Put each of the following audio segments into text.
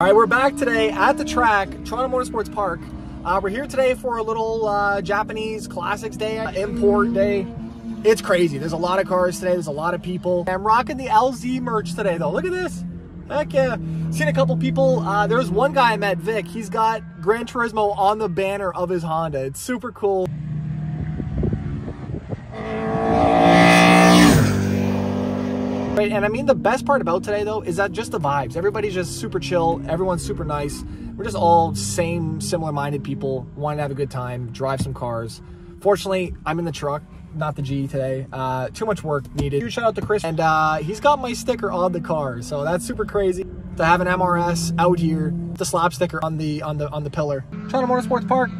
All right, we're back today at the track, Toronto Motorsports Park. Uh, we're here today for a little uh, Japanese Classics Day, Import Day. It's crazy. There's a lot of cars today. There's a lot of people. I'm rocking the LZ merch today, though. Look at this. Heck yeah. Seen a couple people. Uh, there's one guy I met, Vic. He's got Gran Turismo on the banner of his Honda. It's super cool. Right, and I mean the best part about today though is that just the vibes. Everybody's just super chill. Everyone's super nice. We're just all same, similar-minded people wanting to have a good time, drive some cars. Fortunately, I'm in the truck, not the G today. Uh, too much work needed. Huge shout out to Kris, and uh, he's got my sticker on the car, so that's super crazy to have an MRS out here, the slap sticker on the on the on the pillar. Toronto Motorsports Park.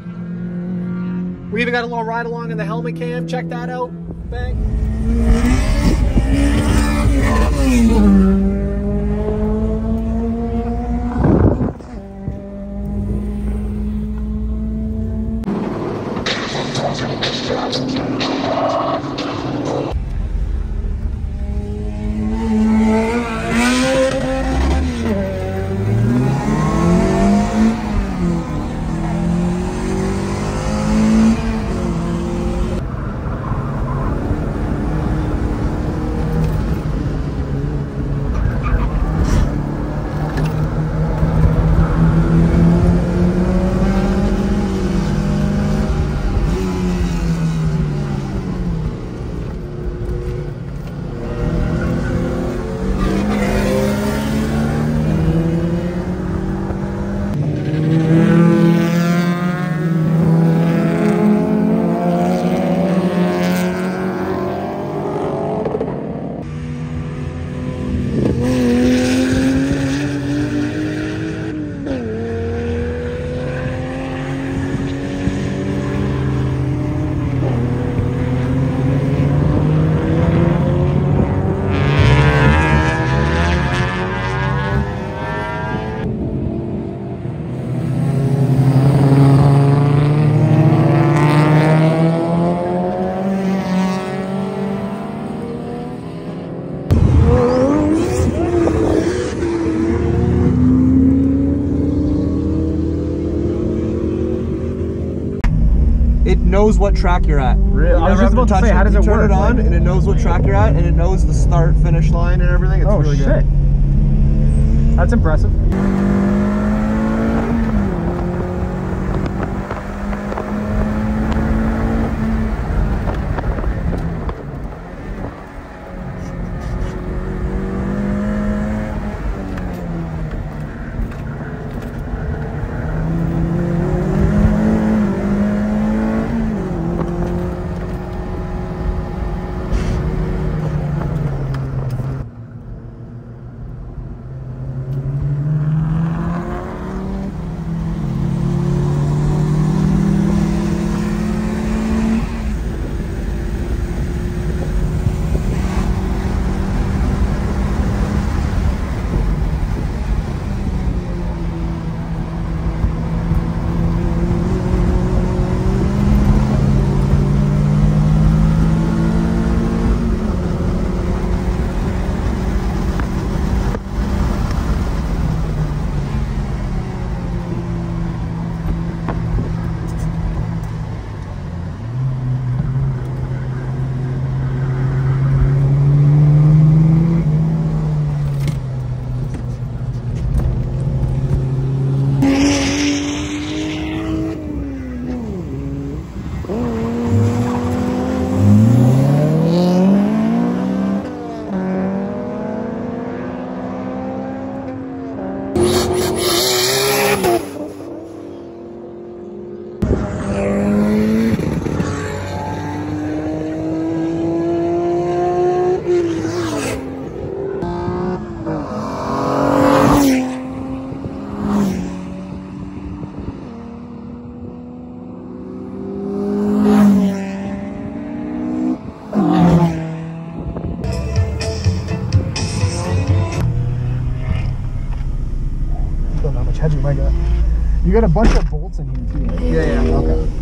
We even got a little ride along in the helmet cam. Check that out. Bang. 为什 it knows what track you're at. Really? I was just about to have say, how does You it turn work? it on, Like- and it knows what track you're at, and it knows the start finish line and everything. It's oh really shit. good. That's impressive. Got. Got a bunch of bolts in here too. Yeah, yeah. Okay.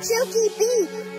Silky Bee,